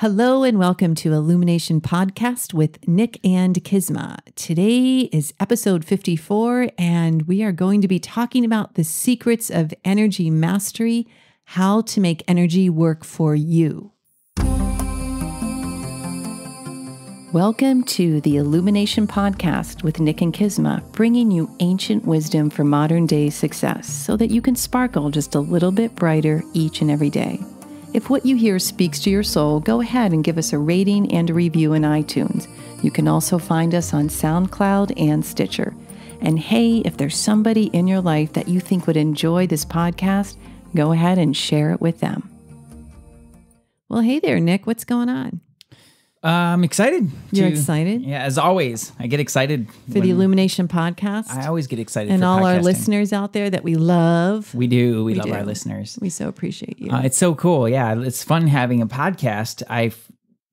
Hello and welcome to Illumination Podcast with Nick and Kisma. Today is episode 54, and we are going to be talking about the secrets of energy mastery, how to make energy work for you. Welcome to the Illumination Podcast with Nick and Kisma, bringing you ancient wisdom for modern day success so that you can sparkle just a little bit brighter each and every day. If what you hear speaks to your soul, go ahead and give us a rating and a review in iTunes. You can also find us on SoundCloud and Stitcher. And hey, if there's somebody in your life that you think would enjoy this podcast, go ahead and share it with them. Well, hey there, Nick. What's going on? Uh, I'm excited. You're to- excited? Yeah, as always, I get excited For the Illumination Podcast I always get excited and all our listeners out there that we love. We do. We, We love do. our listeners. We so appreciate you. Uh, it's so cool. Yeah, it's fun having a podcast. I.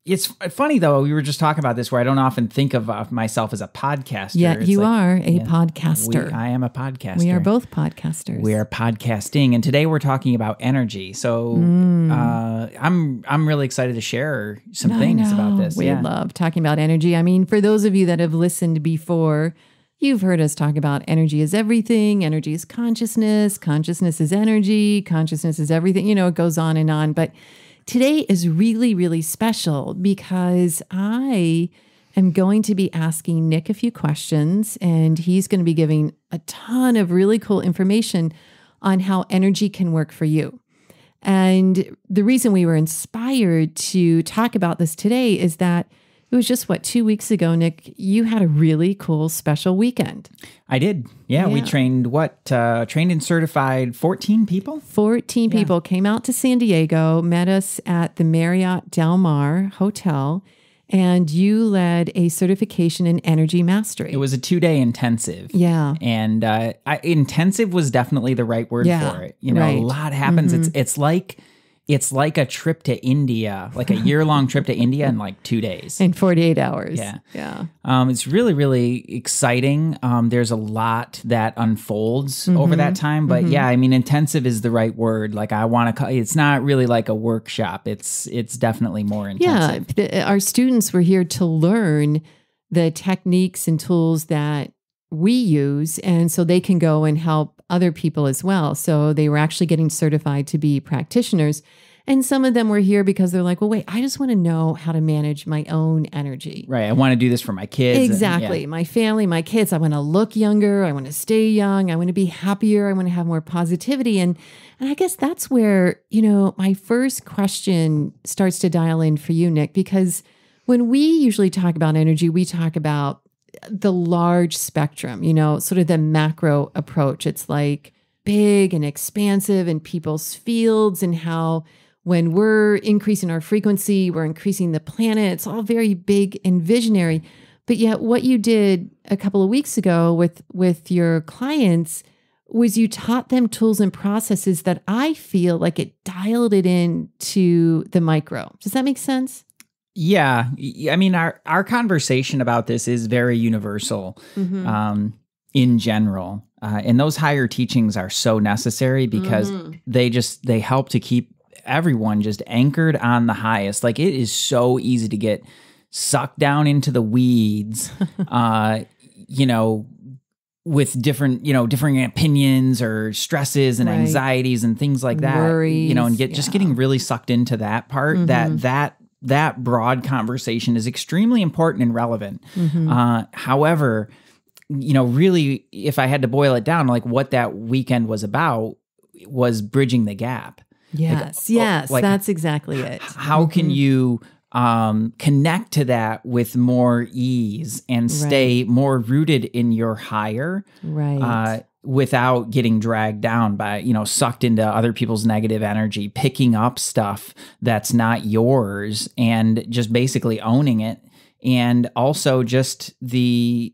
It's funny though. We were just talking about this, where I don't often think of uh, myself as a podcaster. yeah, It's you like, are a yeah, podcaster. We, I am a podcaster. we are both podcasters. We are podcasting, and today we're talking about energy. So uh, I'm I'm really excited to share some Mm. I things about this. We yeah. love talking about energy. I mean, for those of you that have listened before, you've heard us talk about energy is everything, energy is consciousness, consciousness is energy, consciousness is everything. You know, it goes on and on. But today is really, really special because I am going to be asking Nick a few questions, and he's going to be giving a ton of really cool information on how energy can work for you. And the reason we were inspired to talk about this today is that it was just what, two weeks ago, Nick, you had a really cool special weekend. I did. Yeah, we trained what? Uh, trained and certified 14 people. 14 people came out to San Diego, met us at the Marriott Del Mar Hotel, and you led a certification in energy mastery. It was a two day intensive. yeah. And uh, I, intensive was definitely the right word Yeah, for it. You know, right. Mm-hmm. a lot happens. It's it's like it's like a trip to India, like a year long trip to India in like two days. In 48 hours. Yeah. Yeah. Um, it's really, really exciting. Um, there's a lot that unfolds over Mm-hmm. that time, but yeah, I mean, intensive is the right word. Like I want to, it's not really like a workshop. It's it's definitely more Yeah, intensive. the- our students were here to learn the techniques and tools that we use, and so they can go and help other people as well. So they were actually getting certified to be practitioners. And some of them were here because they're like, well, wait, I just want to know how to manage my own energy. Right. I want to do this for my kids. and- yeah. Exactly. My family, my kids. I want to look younger. I want to stay young. I want to be happier. I want to have more positivity. And and I guess that's where, you know, my first question starts to dial in for you, Nick, because when we usually talk about energy, we talk about the large spectrum, you know, sort of the macro approach. It's like big and expansive in people's fields and how when we're increasing our frequency, we're increasing the planet. It's all very big and visionary. But yet what you did a couple of weeks ago with with your clients was you taught them tools and processes that I feel like it dialed it in to the micro. Does that make sense? Yeah, I mean our our conversation about this is very universal Mm-hmm. um, in general, uh, and those higher teachings are so necessary because Mm. they just they help to keep everyone just anchored on the highest. Like it is so easy to get sucked down into the weeds, uh, you know. With different, you know, differing opinions or stresses and Right. anxieties and things like that, you know, and Worries, get just getting really sucked into that part. Mhm. That that that broad conversation is extremely important and relevant. Mhm. Uh, however, you know, really, if I had to boil it down, like what that weekend was about was bridging the gap. yes, oh, yes, like, that's exactly it. How can Mhm. you um, connect to that with more ease and stay more rooted in your higher? right? uh, without getting dragged down by you know sucked into other people's negative energy picking up stuff that's not yours and just basically owning it and also just the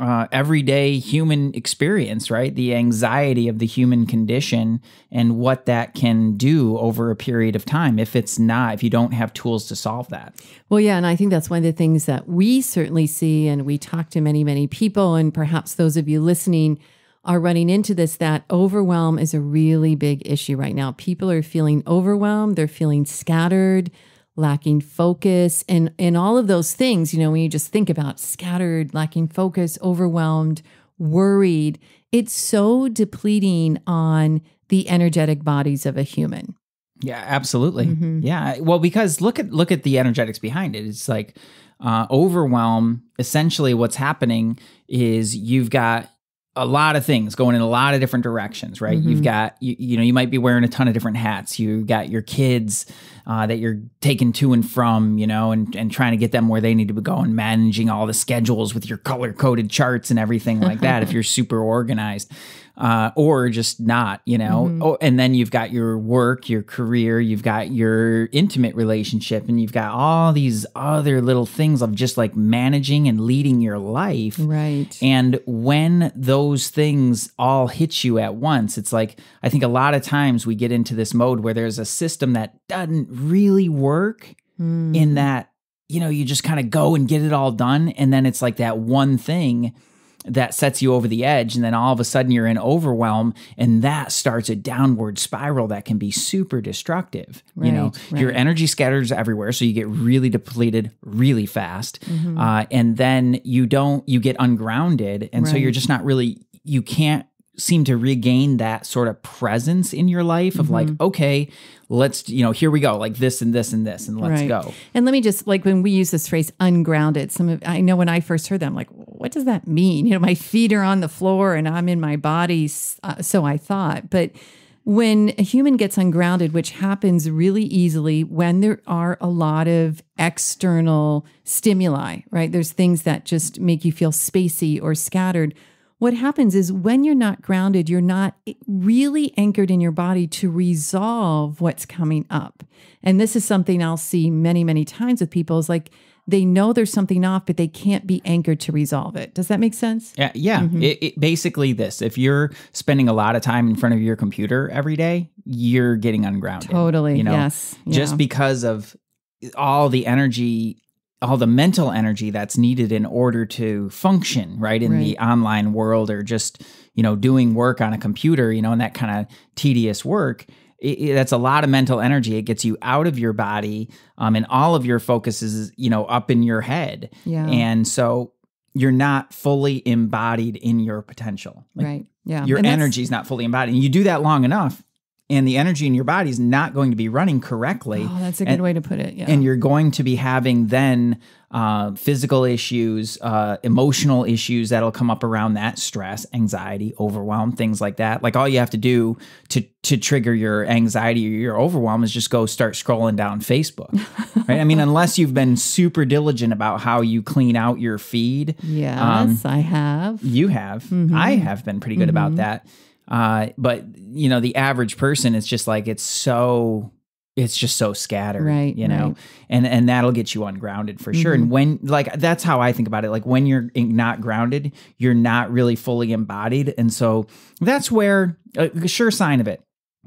uh, everyday human experience, right? The anxiety of the human condition and what that can do over a period of time if it's not, if you don't have tools to solve that. Well, yeah, and I think that's one of the things that we certainly see, and we talk to many, many people, and perhaps those of you listening are running into this that overwhelm is a really big issue right now. People are feeling overwhelmed, they're feeling scattered, lacking focus and and all of those things you know when you just think about scattered lacking focus overwhelmed worried it's so depleting on the energetic bodies of a human Yeah, absolutely. Mhm. Yeah. Well, because look at look at the energetics behind it. It's like uh, overwhelm. Essentially, what's happening is you've got a lot of things going in a lot of different directions, right? Mhm. You've got you, you know you might be wearing a ton of different hats. You got your kids uh, that you're taking to and from, you know, and and trying to get them where they need to be going, managing all the schedules with your color coded charts and everything like that. if you're super organized, uh, or just not, you know. Mhm. Oh, and then you've got your work, your career, you've got your intimate relationship, and you've got all these other little things of just like managing and leading your life. right And when those things all hit you at once, it's like I think a lot of times we get into this mode where there's a system that doesn't really work Mm. in that, you know, you just kind of go and get it all done. And then it's like that one thing that sets you over the edge. And then all of a sudden you're in overwhelm and that starts a downward spiral that can be super destructive. you know, Right, your energy scatters everywhere. So you get really depleted really fast. Mhm. Uh, and then you don't, you get ungrounded. And so you're just not really, you can't seem to regain that sort of presence in your life of like, Mhm. okay, let's, you know, here we go, like this and this and this, and let's Right. go. And let me just like when we use this phrase ungrounded, some of I know when I first heard that, I'm like, what does that mean? You know, my feet are on the floor and I'm in my body. Uh, so I thought. But when a human gets ungrounded, which happens really easily when there are a lot of external stimuli, right? There's things that just make you feel spacey or scattered. What happens is when you're not grounded, you're not really anchored in your body to resolve what's coming up. And this is something I'll see many, many times with people is like they know there's something off, but they can't be anchored to resolve it. Does that make sense? Yeah, yeah. Mm-hmm. It, it, basically, this: if you're spending a lot of time in front of your computer every day, you're getting ungrounded. Totally. You know, yes. just Yeah. because of all the energy, all the mental energy that's needed in order to function, right, in the online world, or just you know doing work on a computer, you know, and that kind of tedious work. It, it- that's a lot of mental energy. It gets you out of your body, um, and all of your focus is you know up in your head. yeah. And so you're not fully embodied in your potential. Like right. Yeah. your energy is not fully embodied. And you do that long enough, and the energy in your body is not going to be running correctly. Oh, that's a good and- way to put it. Yeah. And you're going to be having then uh, physical issues, uh, emotional issues that'll come up around that stress, anxiety, overwhelm, things like that. Like all you have to do to to trigger your anxiety or your overwhelm is just go start scrolling down Facebook. right? I mean, unless you've been super diligent about how you clean out your feed, yes, um, I have. you have. Mhm. I have been pretty good about Mhm. that. Uh, but you know, the average person, it's just like it's so it's just so scattered, Right, You know, right. and and that'll get you ungrounded for sure. And when like that's how I think about it. Like when you're not grounded, you're not really fully embodied, and so that's where a sure sign of it,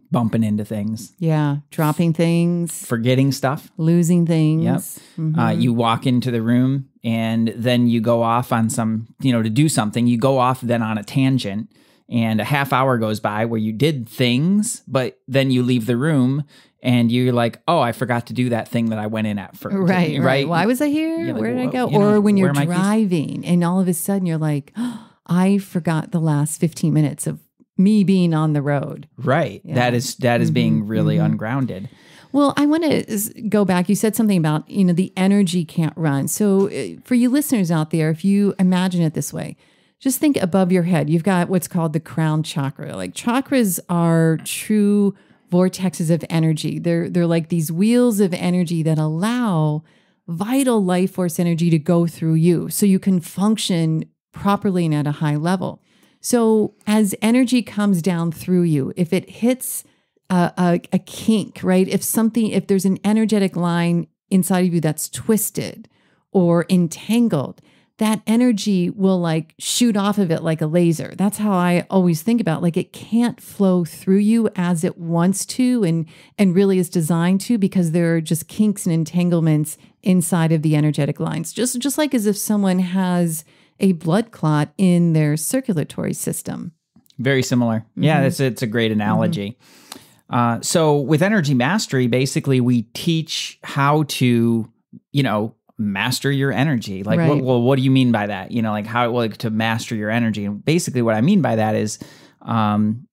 bumping into things, Yeah. Dropping things, forgetting stuff. losing things. Yep. Mhm. Uh, you walk into the room and then you go off on some, you know, to do something. You go off then on a tangent, and a half hour goes by where you did things, but then you leave the room and you're like, oh, I forgot to do that thing that I went in at first. Right, right. Why was I here? Like, where did I go? you know, or when you're where are my keys? driving and all of a sudden you're like, I forgot the last 15 minutes of me being on the road. Right. Yeah. That is that is being Mhm, really mhm. ungrounded. Well, I want to go back. You said something about, you know, the energy can't run. So, uh, for you listeners out there, if you imagine it this way, just think above your head. You've got what's called the crown chakra. Like chakras are true vortexes of energy. They're they're like these wheels of energy that allow vital life force energy to go through you so you can function properly and at a high level. So, as energy comes down through you, if it hits a, a, a kink, right? If something, if there's an energetic line inside of you that's twisted or entangled, that energy will like shoot off of it like a laser. That's how I always think about like it can't flow through you as it wants to and and really is designed to because there are just kinks and entanglements inside of the energetic lines. Just just like as if someone has a blood clot in their circulatory system. Very similar. Yeah, Mhm. it's it's a great analogy. Uh, so with energy mastery, basically we teach how to, you know, master your energy. Like, Right. what, well, what do you mean by that? You know, like how like to master your energy. And basically, what I mean by that is, um,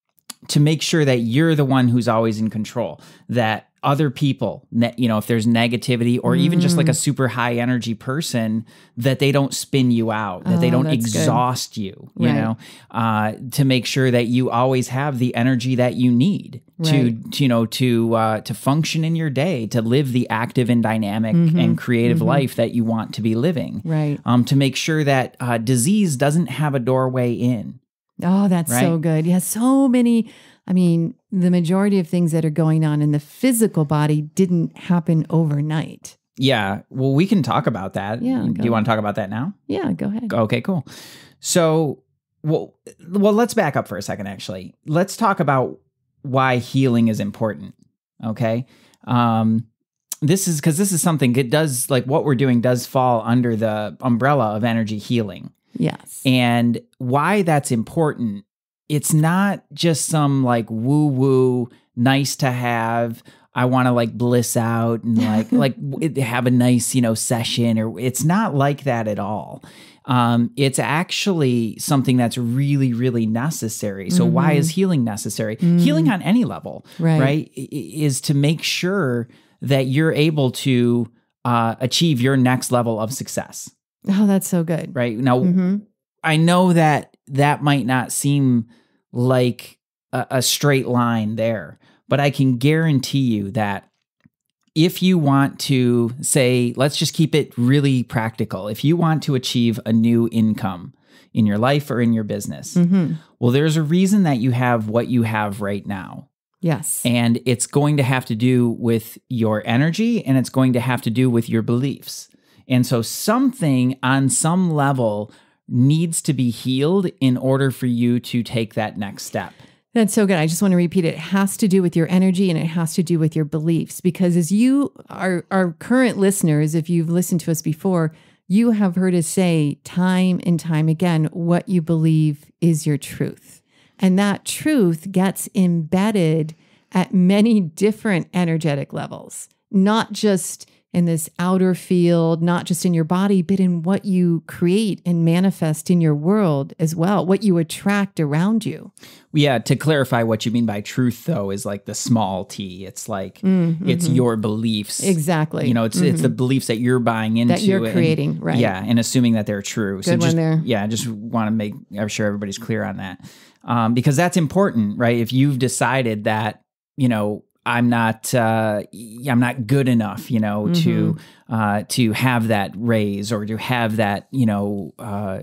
to make sure that you're the one who's always in control. That other people, you know, if there's negativity or even just Mm. like a super high energy person, that they don't spin you out, that they Oh, don't that's good. exhaust you. You Right. know, uh, to make sure that you always have the energy that you need to, Right. to, you know to uh, to function in your day, to live the active and dynamic Mm-hmm. and creative life that you want to be living. Right. Um, to make sure that uh, disease doesn't have a doorway in. Oh, that's so good. Yeah, so many. I mean, the majority of things that are going on in the physical body didn't happen overnight. Yeah. Well, we can talk about that. Yeah, Do you want to talk about that now? Yeah, go ahead. Okay, cool. So, well, well, let's back up for a second. Actually, let's talk about why healing is important. Okay, um, this is because this is something it does like what we're doing does fall under the umbrella of energy healing, Yes. and why that's important. It's not just some like woo woo, nice to have. I want to like bliss out and like like have a nice you know session or it's not like that at all. Um, it's actually something that's really really necessary. So why is healing necessary? Healing on any level, Right. right, is to make sure that you're able to uh, achieve your next level of success. oh, that's so good. Right now, mm -hmm. I know that that might not seem like a, a straight line there, but I can guarantee you that if you want to say, let's just keep it really practical, if you want to achieve a new income in your life or in your business, hmm well, there's a reason that you have what you have right now. Yes. And it's going to have to do with your energy and it's going to have to do with your beliefs. And so something on some level needs to be healed in order for you to take that next step. That's so good. I just want to repeat it. It has to do with your energy and it has to do with your beliefs. Because as you are our current listeners, if you've listened to us before, you have heard us say time and time again what you believe is your truth. And that truth gets embedded at many different energetic levels, not just in this outer field, not just in your body, but in what you create and manifest in your world as well, what you attract around you. Yeah, to clarify what you mean by truth though is like the small t. It's like it's your beliefs. Exactly. You know, it's it's the beliefs that you're buying into that you're and- creating, right. Yeah, and assuming that they're true. Good one just, there. Yeah, I just want to make I'm sure everybody's clear on that. Um, because that's important, right? If you've decided that, you know, I'm not uh I'm not good enough, you know, to Mm-hmm. uh to have that raise or to have that, you know, uh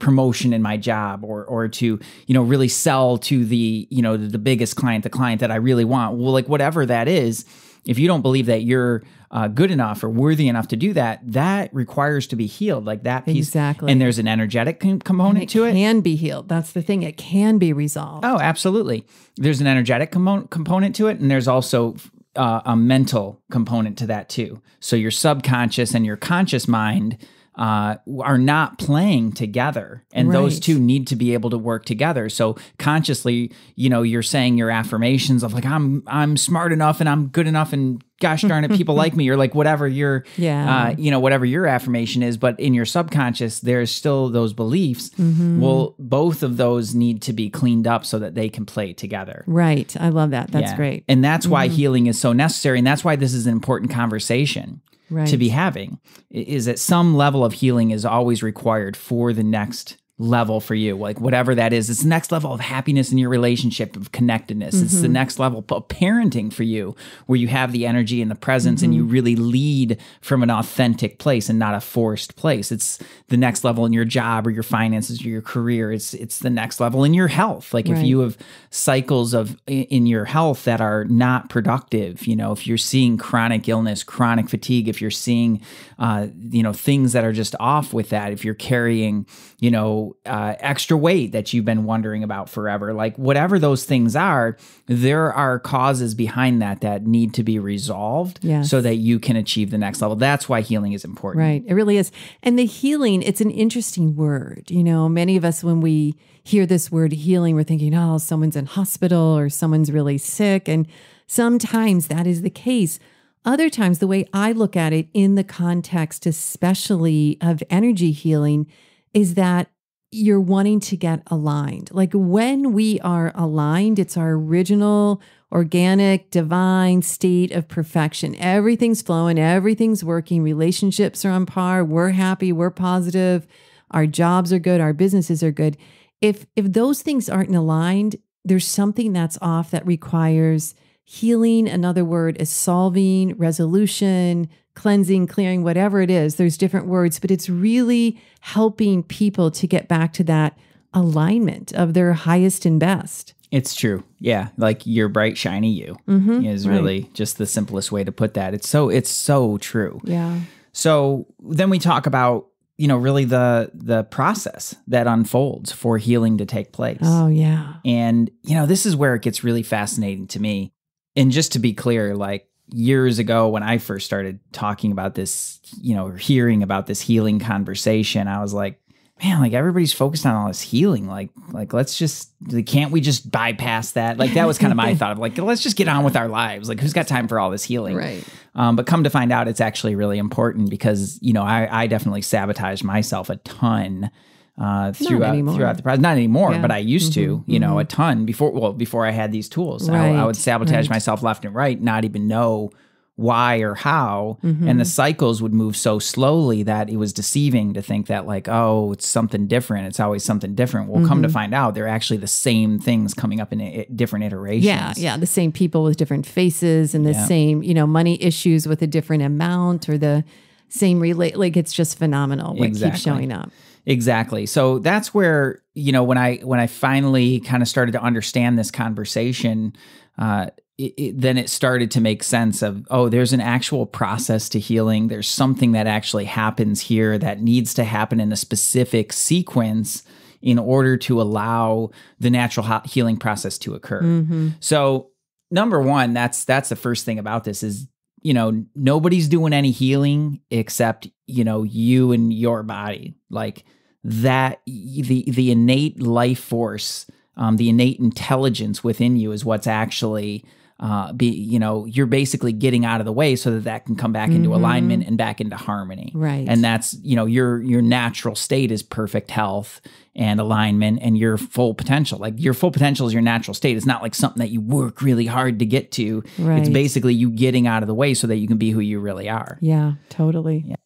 promotion in my job or or to you know really sell to the you know the biggest client the client that i really want well like whatever that is if you don't believe that you're uh, good enough or worthy enough to do that that requires to be healed like that piece Exactly. and there's an energetic com- component it to it can be healed. That's the thing. It can be resolved. Oh, absolutely. There's an energetic commo- component to it, and there's also uh, a mental component to that too. So your subconscious and your conscious mind uh, are not playing together, and those two need to be able to work together. So consciously, you know, you're saying your affirmations of like I'm I'm smart enough and I'm good enough and gosh darn it, people like me, or like whatever your Yeah. uh, you know whatever your affirmation is. But in your subconscious, there's still those beliefs. Mm-hmm. Well, both of those need to be cleaned up so that they can play together. Right. I love that. That's Yeah. great. Mm-hmm. And that's why healing is so necessary. And that's why this is an important conversation Right. to be having is that some level of healing is always required for the next level for you like whatever that is. It's the next level of happiness in your relationship of connectedness. It's Mm-hmm. the next level of parenting for you where you have the energy and the presence and Mm-hmm. you really lead from an authentic place and not a forced place. It's the next level in your job or your finances or your career. It's it's the next level in your health. Like if you have cycles of in your health that are not productive you know if you're seeing chronic illness chronic fatigue if you're seeing uh, you know things that are just off with that if you're carrying you know know, uh, extra weight that you've been wondering about forever. Like whatever those things are, there are causes behind that that need to be resolved Yes. so that you can achieve the next level. That's why healing is important. Right. It really is. And the healing, it's an interesting word. You know, many of us, when we hear this word healing, we're thinking, oh, someone's in hospital or someone's really sick. And sometimes that is the case. Other times, the way I look at it in the context, especially of energy healing, is that you're wanting to get aligned. Like when we are aligned, it's our original, organic, divine state of perfection. Everything's flowing, everything's working, relationships are on par, we're happy, we're positive, our jobs are good, our businesses are good. If if those things aren't aligned, there's something that's off that requires healing. Another word is solving, resolution, cleansing, clearing, whatever it is. There's different words, but it's really helping people to get back to that alignment of their highest and best. It's true. Yeah. Like your bright, shiny you Mm-hmm. is right. really just the simplest way to put that. It's so, it's so true. Yeah. So then we talk about, you know, really the the process that unfolds for healing to take place. Oh, yeah. And, you know, this is where it gets really fascinating to me. And just to be clear, like years ago when I first started talking about this, you know, or hearing about this healing conversation, I was like, man, like everybody's focused on all this healing. Like, like let's just like, can't we just bypass that? Like that was kind of my thought of like, let's just get on with our lives. Like, who's got time for all this healing? Right. Um, but come to find out, it's actually really important because you know I, I definitely sabotaged myself a ton uh, throughout throughout the process. Not anymore, Yeah. but I used to. You know, a ton before. Well, before I had these tools, I, I would sabotage right. myself left and right, not even know why or how, Mm-hmm. and the cycles would move so slowly that it was deceiving to think that like, oh, it's something different. It's always something different. Well, come to Mm-hmm. find out, they're actually the same things coming up in i- different iterations. Yeah, yeah, the same people with different faces and the Yeah. same, you know, money issues with a different amount or the same relate like it's just phenomenal what Exactly. keeps showing up. Exactly. So that's where you know when I when I finally kind of started to understand this conversation, uh, it, it, then it started to make sense of oh, there's an actual process to healing. There's something that actually happens here that needs to happen in a specific sequence in order to allow the natural healing process to occur. Mm-hmm. So number one, that's that's the first thing about this is you know nobody's doing any healing except you know you and your body like that the the innate life force um, the innate intelligence within you is what's actually uh, be you know you're basically getting out of the way so that that can come back into Mhm. alignment and back into harmony Right. and that's you know your your natural state is perfect health and alignment and your full potential like your full potential is your natural state it's not like something that you work really hard to get to it's basically you getting out of the way so that you can be who you really are Yeah, totally. Yeah.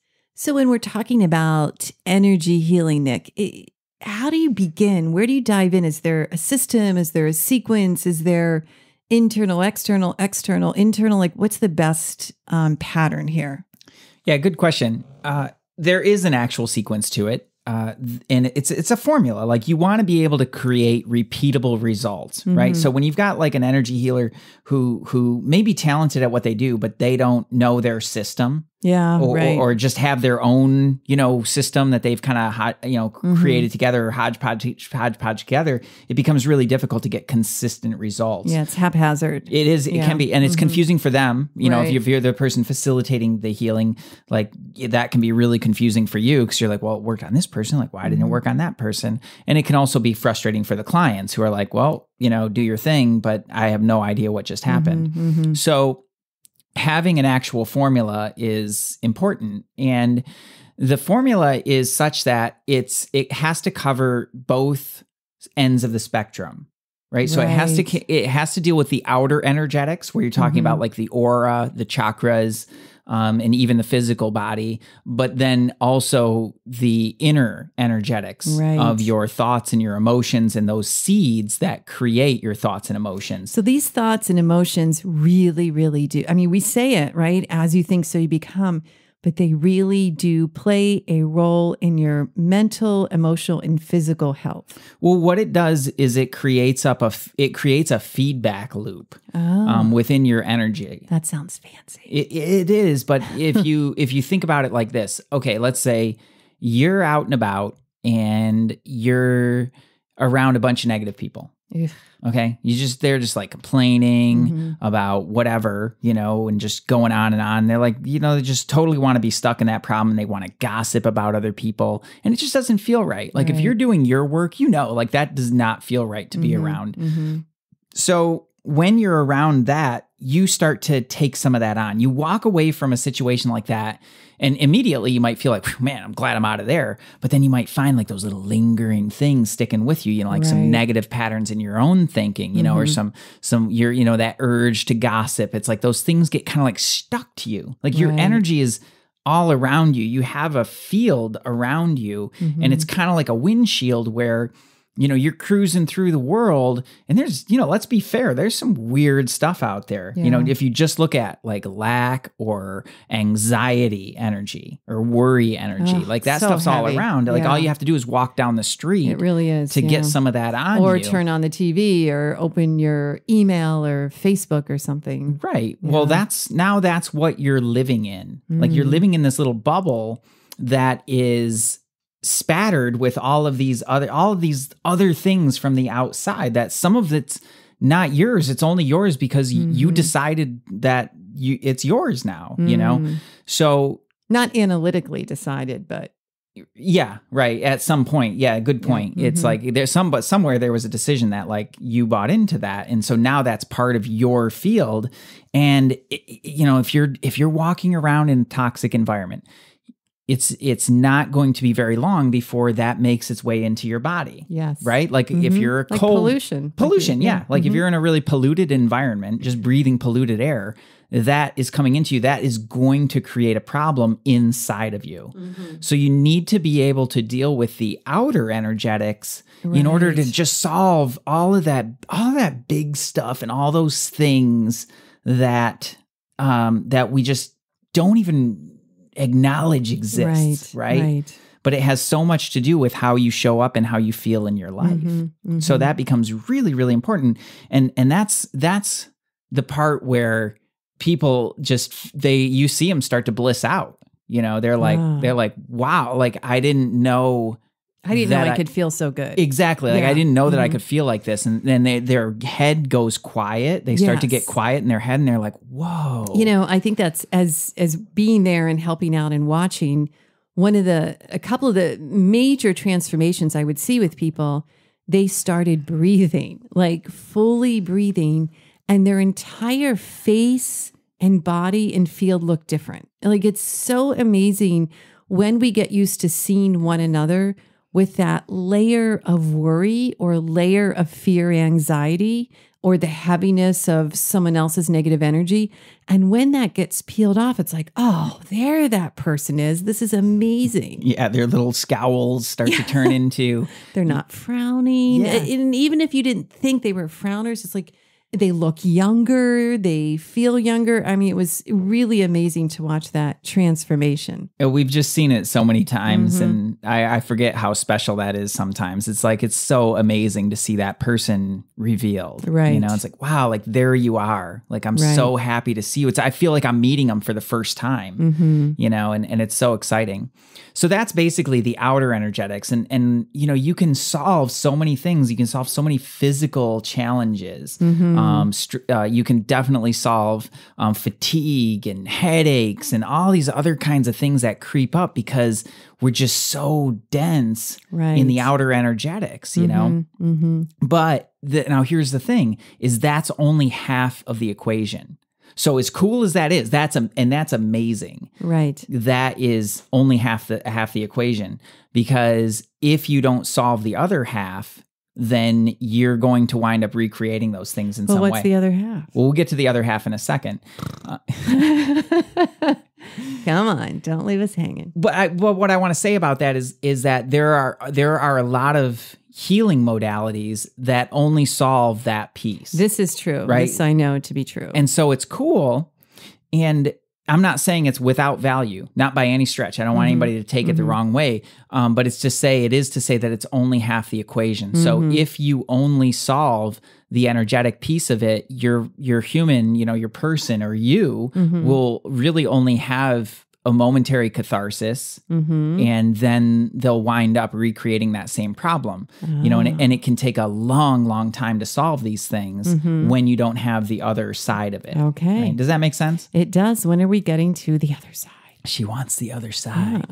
So when we're talking about energy healing, Nick, it, how do you begin? Where do you dive in? Is there a system? Is there a sequence? Is there internal, external, external, internal? Like, what's the best um, pattern here? Yeah, good question. Uh, there is an actual sequence to it, uh, and it's it's a formula. Like you want to be able to create repeatable results, right? So when you've got like an energy healer who who may be talented at what they do, but they don't know their system, Yeah, or, right. or, or just have their own, you know, system that they've kind of, you know, mm-hmm. created together or hodgepodge, hodgepodge together, it becomes really difficult to get consistent results. yeah, it's haphazard. It is, it Yeah. can be, and it's mm-hmm. confusing for them. You know, Right. if, you, if you're the person facilitating the healing, like that can be really confusing for you because you're like, well, it worked on this person. Like, why didn't it mm-hmm. work on that person? And it can also be frustrating for the clients who are like, well, you know, do your thing, but I have no idea what just happened. Mhm. So having an actual formula is important. And the formula is such that it's it has to cover both ends of the spectrum right? So it has to it has to deal with the outer energetics where you're talking Mhm. about like the aura the chakras um, and even the physical body but then also the inner energetics Right. of your thoughts and your emotions and those seeds that create your thoughts and emotions So these thoughts and emotions really, really do. I mean, we say it, right? As you think, so you become, but they really do play a role in your mental, emotional, and physical health. Well, what it does is it creates up a it creates a feedback loop Oh, um, within your energy. that sounds fancy. It, it is, but if you if you think about it like this, okay, let's say you're out and about and you're around a bunch of negative people. Ugh. Okay. You just, they're just like complaining Mhm. about whatever, you know, and just going on and on. They're like, you know, they just totally want to be stuck in that problem and they want to gossip about other people. And it just doesn't feel right. Like if you're doing your work, you know, like that does not feel right to be Mhm. around. Mhm. So when you're around that, you start to take some of that on. You walk away from a situation like that, and immediately you might feel like, man, I'm glad I'm out of there. But then you might find like those little lingering things sticking with you, you know, like Right. some negative patterns in your own thinking, you know, or Mhm. some some your, you know, that urge to gossip. It's like those things get kind of like stuck to you. Like your Right. energy is all around you. You have a field around you, and it's kind of like a windshield where you know you're cruising through the world and there's you know let's be fair there's some weird stuff out there you know if you just look at like lack or anxiety energy or worry energy like that so stuff's all around like all you have to do is walk down the street It really is to yeah. get some of that on or you. turn on the TV or open your email or Facebook or something. Right. Well, that's now that's what you're living in. Like you're Mm. living in this little bubble that is spattered with all of these other all of these other things from the outside that some of it's not yours. It's only yours because y you decided that you it's yours now, you know? Mm. So Not analytically decided, but yeah, right. At some point, yeah, good Yeah, point. It's like there's some, but somewhere there was a decision that like you bought into that, and so now that's part of your field. And you know, if you're if you're walking around in a toxic environment, it's it's not going to be very long before that makes its way into your body, yes. right? Like if Mhm. you're a like cold pollution. Pollution you- yeah, like if Mhm. you're in a really polluted environment just breathing polluted air that is coming into you that is going to create a problem inside of you Mhm. so you need to be able to deal with the outer energetics in order to just solve all of that all of that big stuff and all those things that um that we just don't even acknowledge exists, right, Right. but it has so much to do with how you show up and how you feel in your life Mhm, so mhm. that becomes really really important and and that's that's the part where people just they you see them start to bliss out you know they're like Ah. they're like wow like i didn't know I didn't know I I- could feel so good. exactly like i didn't know that i Mhm. could feel like this and then they, their head goes quiet they start to get quiet in their head and they're like whoa You know, I think that's as as being there and helping out and watching one of the a couple of the major transformations I would see with people, they started breathing, like fully breathing and their entire face and body and field look different. Like it's so amazing when we get used to seeing one another with that layer of worry or layer of fear, anxiety, or the heaviness of someone else's negative energy. And when that gets peeled off, it's like, oh, there that person is. This is amazing. yeah their little scowls start to turn into They're not frowning. Yeah. And even if you didn't think they were frowners, it's like they look younger, they feel younger. I mean, it was really amazing to watch that transformation. Uh, We've just seen it so many times, Mhm. and I, I forget how special that is sometimes. It's like it's so amazing to see that person revealed. Right. You know, it's like, wow, like there you are. Like I'm so happy to see you. It's I feel like I'm meeting them for the first time. Mm-hmm. You know, and, and it's so exciting. So that's basically the outer energetics. And and you know, you can solve so many things. You can solve so many physical challenges. Mm-hmm. Um, str- uh, you can definitely solve um, fatigue and headaches and all these other kinds of things that creep up because we're just so dense Right. in the outer energetics, you know. Mm-hmm. But the, now here's the thing: is that's only half of the equation. So as cool as that is, that's a, and that's amazing. Right. That is only half the half the equation because if you don't solve the other half, then you're going to wind up recreating those things in Well, some what's way. the other half? Well, we'll get to the other half in a second. Uh, Come on, don't leave us hanging. but I, well, what I want to say about that is is that there are there are a lot of healing modalities that only solve that piece. This is true. Right. This I know to be true. and so it's cool. And I'm not saying it's without value, not by any stretch. I don't want Mhm. anybody to take it the Mhm. wrong way. Um, but it's to say it is to say that it's only half the equation. So Mhm. if you only solve the energetic piece of it, your your human, you know, your person or you Mhm. will really only have a momentary catharsis Mm-hmm. and then they'll wind up recreating that same problem you know and it, and it can take a long long time to solve these things when you don't have the other side of it Mm-hmm. Okay. right? does that make sense It does. When are we getting to the other side? she wants the other side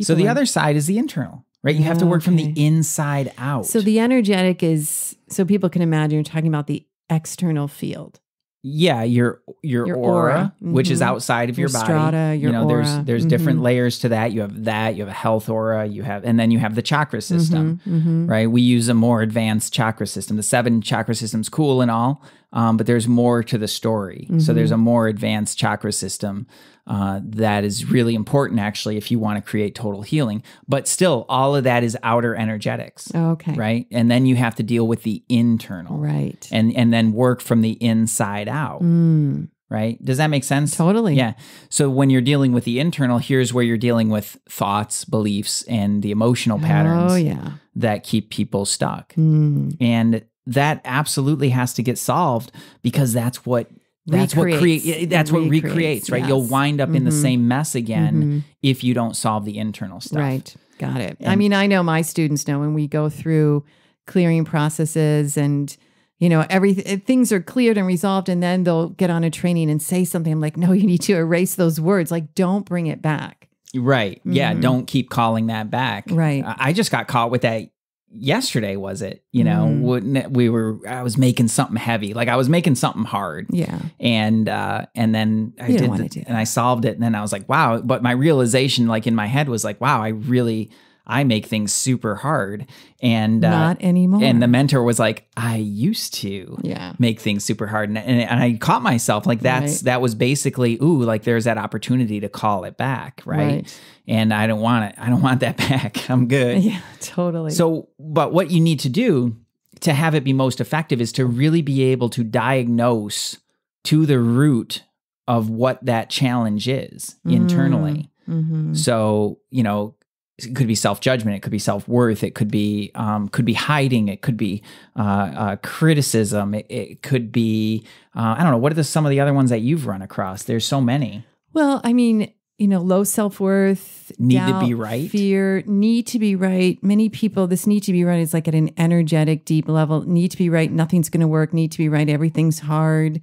so the are- other side is the internal right you have to work from the inside out So the energetic is so people can imagine you're talking about the external field. Yeah your your, Your aura, aura. which is Mhm. outside of your, Your body strata, you know there's aura. there's different Mhm. layers to that you have that you have a health aura you have and then you have the chakra system Mhm, mhm. right we use a more advanced chakra system the seven chakra system's cool and all um, but there's more to the story so there's Mm-hmm. a more advanced chakra system uh, that is really important actually if you want to create total healing but still all of that is outer energetics Okay. right and then you have to deal with the internal Right. and and then work from the inside out Mm, right does that make sense totally. yeah so when you're dealing with the internal here's where you're dealing with thoughts beliefs and the emotional patterns Oh yeah. that keep people stuck Mm. and that absolutely has to get solved because that's what that's what Recreates. create that's what recreates, Recreates, right you'll wind up in the Mhm. same mess again Mhm. if you don't solve the internal stuff Right. Got it. I mean, I know my students know when we go through clearing processes and you know everything things are cleared and resolved and then they'll get on a training and say something I'm like no you need to erase those words like don't bring it back right yeah Mhm. don't keep calling that back Right. I just got caught with that yesterday was it? You know Mhm. wouldn't we were i was making something heavy. Like i was making something hard. Yeah. And uh and then i You did the- and i solved it and then i was like wow. But my realization like in my head was like wow i really i make things super hard. And uh not anymore. and the mentor was like i used to yeah. make things super hard. And, and, and i caught myself like that's Right. that was basically ooh like there's that opportunity to call it back right, Right. and i don't want it. I don't want that back. I'm good. Yeah totally. So, but what you need to do to have it be most effective is to really be able to diagnose to the root of what that challenge is internally. hmm So, you know, it could be self judgment, it could be self worth, it could be um, could be hiding, it could be uh, uh, criticism, it, it could be uh, I don't know. What are the, some of the other ones that you've run across? There's so many. well I mean you know low self-worth Need to be right. fear need to be right many people this need to be right is like at an energetic deep level need to be right nothing's going to work need to be right everything's hard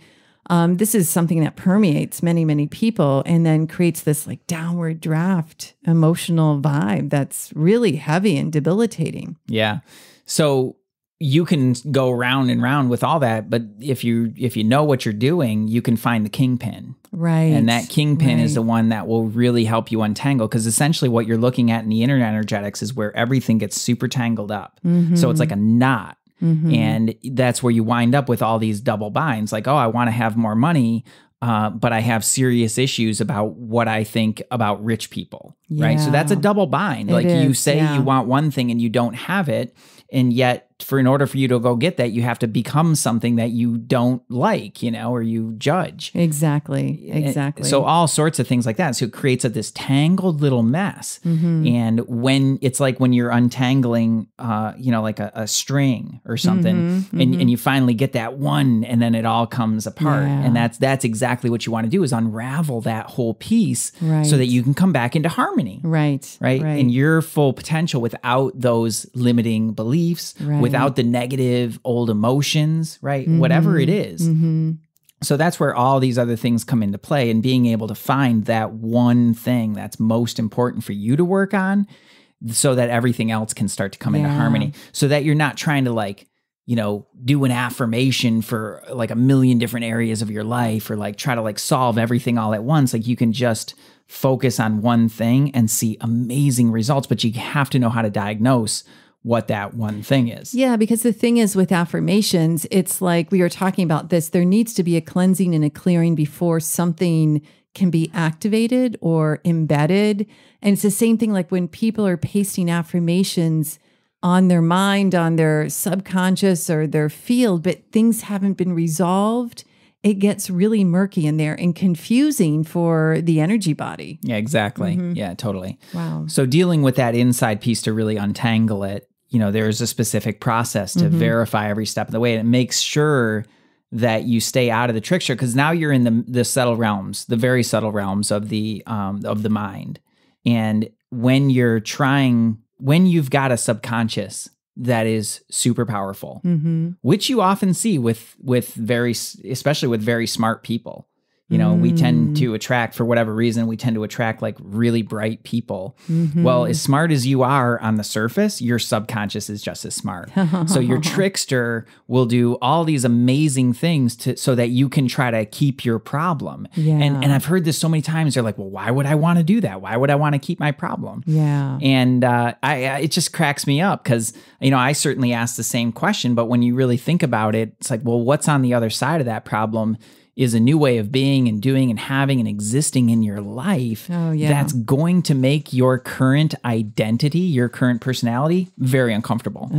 um, this is something that permeates many many people and then creates this like downward draft emotional vibe that's really heavy and debilitating Yeah. So you can go round and round with all that, but if you if you know what you're doing, you can find the kingpin. right And that kingpin is the one that will really help you untangle because essentially what you're looking at in the inner energetics is where everything gets super tangled up. So it's like a knot. Mhm. And that's where you wind up with all these double binds like, oh, I want to have more money, uh, but I have serious issues about what I think about rich people. Right. So that's a double bind. It like you say yeah. you want one thing and you don't have it. And yet, for in order for you to go get that, you have to become something that you don't like, you know, or you judge. exactly And exactly So all sorts of things like that. So it creates a, this tangled little mess. Mhm. And when it's like when you're untangling, uh, you know, like a, a string or something, Mhm, and, and you finally get that one, and then it all comes apart. Yeah. And that's that's exactly what you want to do is unravel that whole piece, Right. so that you can come back into harmony. right Right? right And your full potential without those limiting beliefs, Right. Without the negative old emotions, right? Whatever it is. hmm So that's where all these other things come into play and being able to find that one thing that's most important for you to work on so that everything else can start to come into harmony. So that you're not trying to like you know do an affirmation for like a million different areas of your life or like try to like solve everything all at once. Like you can just focus on one thing and see amazing results but you have to know how to diagnose what that one thing is Yeah, because the thing is with affirmations, it's like we were talking about this, there needs to be a cleansing and a clearing before something can be activated or embedded. And it's the same thing like when people are pasting affirmations on their mind, on their subconscious or their field, but things haven't been resolved. It gets really murky in there and confusing for the energy body. yeah exactly Mm-hmm. yeah totally Wow. So dealing with that inside piece to really untangle it, you know, there's a specific process to Mm-hmm. verify every step of the way. And it makes sure that you stay out of the trickster because now you're in the the subtle realms, the very subtle realms of the um, of the mind. And when you're trying, when you've got a subconscious that is super powerful, Mm-hmm. which you often see with with very, especially with very smart people. You know, we tend Mm. to attract for whatever reason. We tend to attract like really bright people. Mm-hmm. Well, as smart as you are on the surface, your subconscious is just as smart. so your trickster will do all these amazing things to so that you can try to keep your problem. Yeah. And and I've heard this so many times. They're like, "Well, why would I want to do that? Why would I want to keep my problem?" yeah. And uh, I, I- it just cracks me up because you know I certainly asked the same question, but when you really think about it, it's like, well, what's on the other side of that problem? Is a new way of being and doing and having and existing in your life Oh, yeah. that's going to make your current identity, your current personality, very uncomfortable.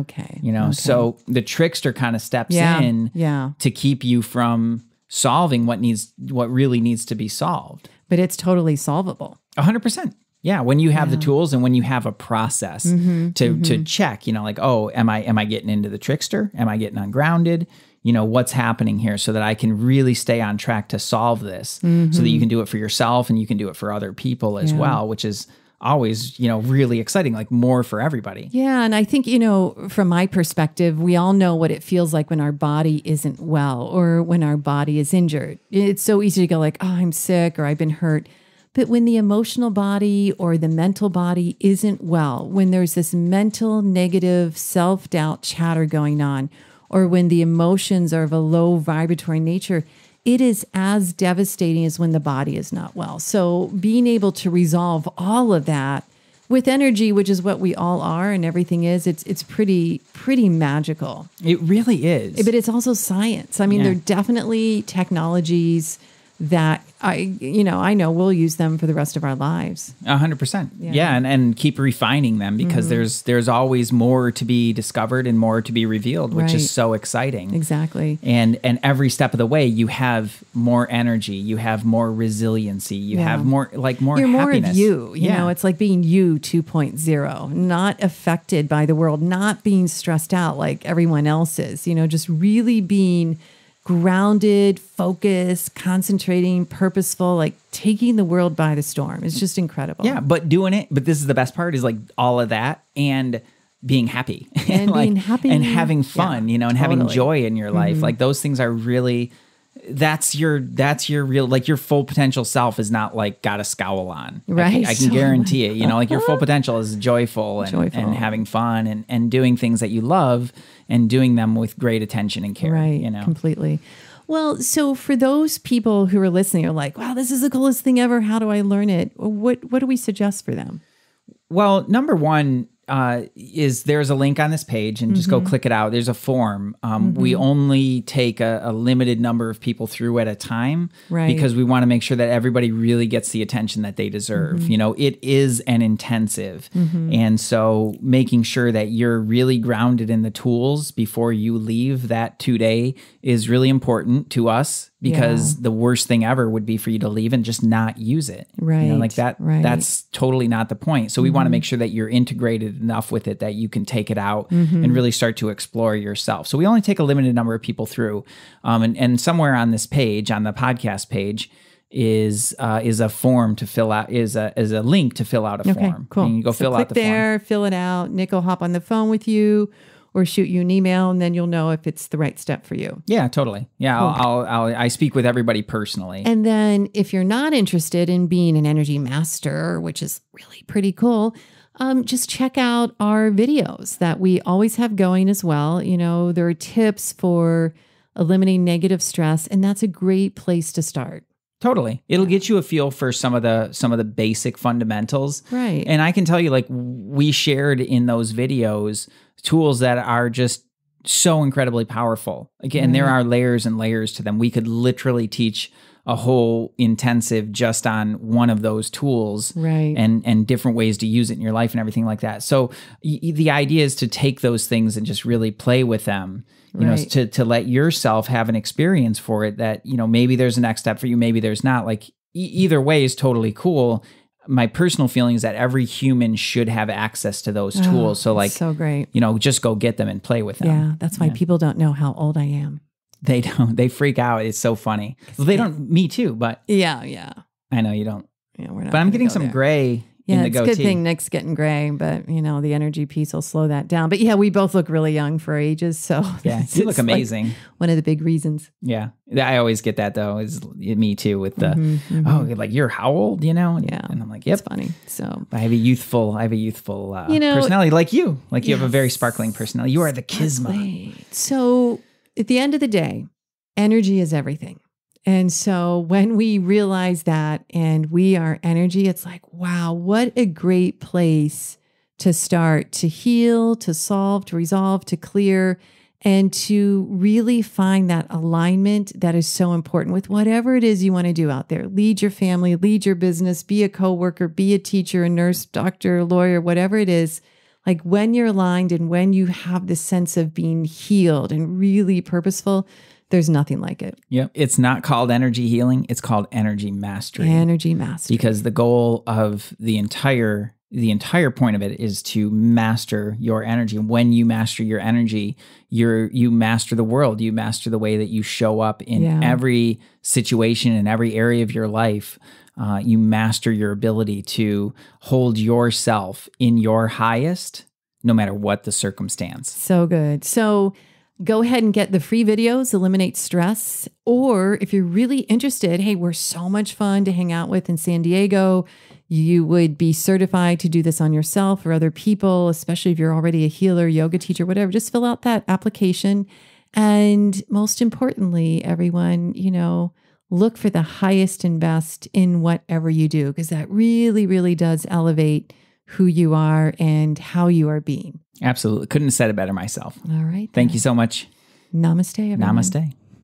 Okay. You know, so the trickster kind of steps Yeah. in Yeah. to keep you from solving what needs, what really needs to be solved. But it's totally solvable. A hundred percent. Yeah, when you have the tools and when you have a process Mm-hmm, to to check, you know, like, oh, am I am I getting into the trickster? Am I getting ungrounded? You know, what's happening here so that I can really stay on track to solve this so that you can do it for yourself and you can do it for other people as Mm-hmm. Yeah. well, which is always, you know, really exciting, like more for everybody. Yeah. And I think, you know, from my perspective, we all know what it feels like when our body isn't well or when our body is injured. It's so easy to go, like, oh, I'm sick or I've been hurt. But when the emotional body or the mental body isn't well, when there's this mental negative self doubt chatter going on, or when the emotions are of a low vibratory nature, it is as devastating as when the body is not well. So being able to resolve all of that with energy, which is what we all are and everything is, it's it's pretty pretty magical. It really is. But it's also science. I mean, Yeah. there are definitely technologies that I you know, I know we'll use them for the rest of our lives. A hundred percent. Yeah. And, and keep refining them because mm-hmm. there's there's always more to be discovered and more to be revealed, which Right. is so exciting. Exactly. And and every step of the way, you have more energy, you have more resiliency, you Yeah. have more like more You're more of you. You yeah. know, it's like being you 2.0, not affected by the world, not being stressed out like everyone else is, you know, just really being grounded, focused, concentrating, purposeful, like taking the world by the storm. It's just incredible. yeah, but doing it. But this is the best part: is like all of that and being happy And Like, being happy. and having fun, Yeah, you know, and having totally. Mm-hmm. joy in your life. Like those things are really. That's your that's your real like your full potential self is not like got a scowl on. I can- Right. I can, guarantee it. You know, like your full potential is joyful and, Joyful. and having fun and, and doing things that you love and doing them with great attention and care. Right. You know. Completely. Well, so for those people who are listening, are like, wow, this is the coolest thing ever. How do I learn it? What what do we suggest for them? Well, number one uh, is there's a link on this page, and just go Mm-hmm. click it out. There's a form. Um, We only take a, a limited number of people through at a time, Right. Because we want to make sure that everybody really gets the attention that they deserve. Mm-hmm. You know, it is an intensive, and so making sure that you're really grounded in the tools before you leave that two day is really important to us because the worst thing ever would be for you to leave and just not use it. You know, Right, like that. right. That's totally not the point. So we want to make sure that you're integrated enough with it that you can take it out and really start to explore yourself. So we only take a limited number of people through, um, and and somewhere on this page, on the podcast page, is uh, is a form to fill out. Is a is a link to fill out a Okay, form. cool. And you go So fill out the form. there, fill it out. Nick will hop on the phone with you or shoot you an email, and then you'll know if it's the right step for you. Yeah, totally. Yeah, I'll, I'll, I'll I speak with everybody personally. And then if you're not interested in being an energy master, which is really pretty cool, um, just check out our videos that we always have going as well. You know, there are tips for eliminating negative stress, and that's a great place to start. Totally. It'll get you a feel for some of the some of the basic fundamentals. Right. And I can tell you like we shared in those videos tools that are just so incredibly powerful. Again, there mm. are layers and layers to them. We could literally teach a whole intensive just on one of those tools Right. and and different ways to use it in your life and everything like that. So y- the idea is to take those things and just really play with them. You know, to to let yourself have an experience for it that you know maybe there's a next step for you, maybe there's not. Like e- either way is totally cool. My personal feeling is that every human should have access to those tools. So like so great. you know, just go get them and play with them. Yeah, that's why people don't know how old I am. They don't. They freak out. It's so funny. Well, they don't. Me too. But Yeah, yeah. I know you don't. Yeah, we're not But I'm getting some there. gray Yeah, it's a good thing Nick's getting gray, but you know the energy piece will slow that down. But yeah, we both look really young for ages, so Yeah, you look like amazing. one of the big reasons. yeah, I always get that though. Is me too with the Mhm, mhm. oh, like you're how old? You know? And, Yeah. and I'm like, yep. it's funny. So I have a youthful, I have a youthful uh, You know- personality like you. Like you have a very sparkling personality. You are the charisma. So at the end of the day, energy is everything. And so when we realize that and we are energy, it's like, wow, what a great place to start to heal, to solve, to resolve, to clear, and to really find that alignment that is so important with whatever it is you want to do out there. Lead your family, lead your business, be a coworker, be a teacher, a nurse, doctor, lawyer, whatever it is like when you're aligned and when you have this sense of being healed and really purposeful, there's nothing like it. Yep. It's not called energy healing. It's called energy mastery. Energy mastery. because the goal of the entire the entire point of it is to master your energy when you master your energy you're you master the world you master the way that you show up in Yeah. every situation in every area of your life uh, you master your ability to hold yourself in your highest no matter what the circumstance So good. So go ahead and get the free videos, Eliminate Stress. Or if you're really interested, hey, we're so much fun to hang out with in San Diego. You would be certified to do this on yourself or other people, especially if you're already a healer, yoga teacher, whatever. Just fill out that application. And most importantly, everyone, you know, look for the highest and best in whatever you do, because that really, really does elevate who you are and how you are being. absolutely couldn't have said it better myself All right. thank you so much Namaste, everyone. namaste